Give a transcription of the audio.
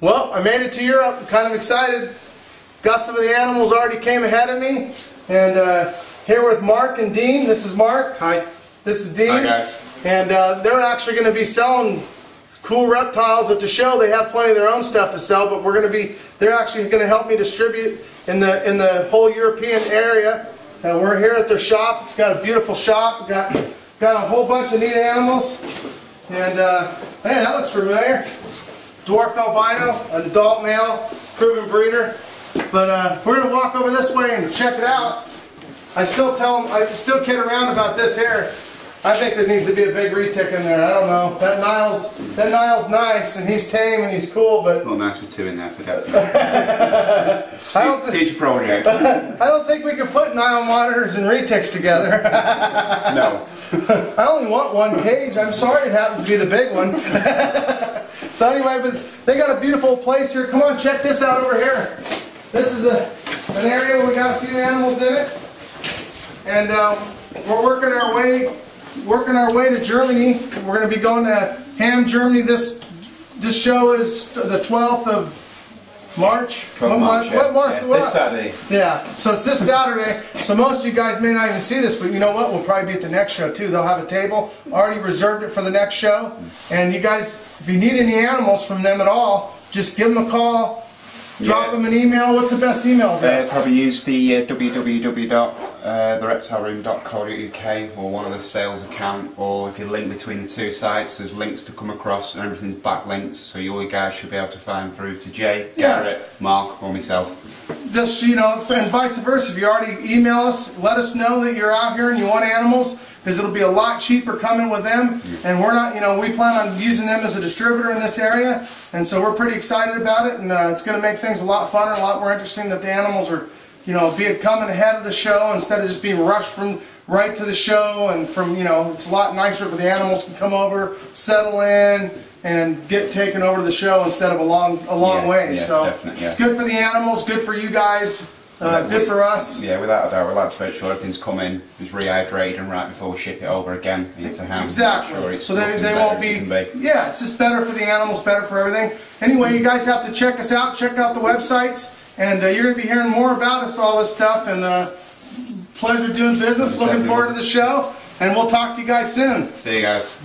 Well, I made it to Europe. I'm kind of excited. Got some of the animals already came ahead of me. And uh, here with Mark and Dean. This is Mark. Hi. This is Dean. Hi, guys. And uh, they're actually going to be selling cool reptiles at the show. They have plenty of their own stuff to sell, but we're going to be, they're actually going to help me distribute in the, in the whole European area. And we're here at their shop. It's got a beautiful shop. Got, got a whole bunch of neat animals. And, uh, man, that looks familiar dwarf albino, an adult male, proven breeder. But uh, we're gonna walk over this way and check it out. I still tell them, I still kid around about this here. I think there needs to be a big retic in there. I don't know. That Nile's that Nile's nice and he's tame and he's cool, but Well, nice with two in there for that. I don't, thi- project. I don't think we can put Nile monitors and retics together. No. I only want one cage. I'm sorry it happens to be the big one. so anyway, but they got a beautiful place here. Come on, check this out over here. This is a, an area we got a few animals in it, and uh, we're working our way, working our way to Germany. We're going to be going to Hamm, Germany. This this show is the 12th of March. what month? What month? what- This Saturday. yeah, so it's this Saturday. So most of you guys may not even see this, but you know what? We'll probably be at the next show too. They'll have a table already reserved it for the next show. And you guys, if you need any animals from them at all, just give them a call, drop them an email. What's the best email Uh, probably use the uh, www.thereptileroom.co.uk or one of the sales account or if you link between the two sites there's links to come across and everything's backlinked so you all you guys should be able to find through to Jay, Yeah. Garrett, Mark or myself. Just you know, and vice versa. If you already email us, let us know that you're out here and you want animals, because it'll be a lot cheaper coming with them. And we're not, you know, we plan on using them as a distributor in this area, and so we're pretty excited about it. And uh, it's going to make things a lot funner, a lot more interesting. That the animals are, you know, be coming ahead of the show instead of just being rushed from right to the show. And from, you know, it's a lot nicer for the animals can come over, settle in. And get taken over to the show instead of a long, a long Yeah, way. yeah, so yeah. it's good for the animals, good for you guys, uh, good for us. Yeah, without a doubt, we'd like to make sure everything's come in, is rehydrated and right before we ship it over again into Hamm. Exactly. Sure so they, they won't be, can Yeah, it's just better for the animals, better for everything. Anyway, you guys have to check us out. Check out the websites, and uh, you're going to be hearing more about us, all this stuff. And uh, pleasure doing business. Looking forward to the show, and we'll talk to you guys soon. See you guys.